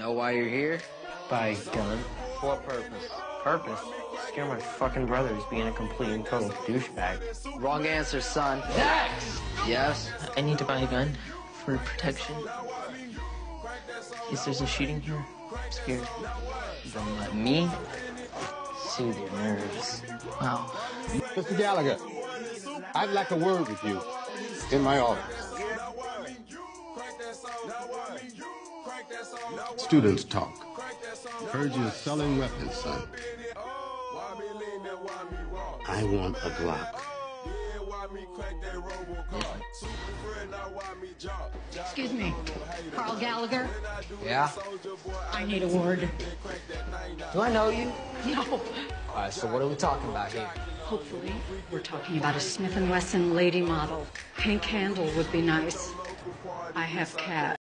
Know why you're here? Buy gun. For what purpose? Purpose. Scare my fucking brother who's being a complete and total douchebag. Wrong answer, son. Next! Yes? I need to buy a gun for protection. In case there's a shooting here, I'm scared. Then let me soothe your nerves. Wow. Mr. Gallagher, I'd like a word with you in my office. Students talk. Heard you're selling weapons, son. I want a Glock. Excuse me, Carl Gallagher. Yeah? I need a word. Do I know you? No. Alright, so what are we talking about here? Hopefully, we're talking about a Smith & Wesson lady model. Pink handle would be nice. I have cat.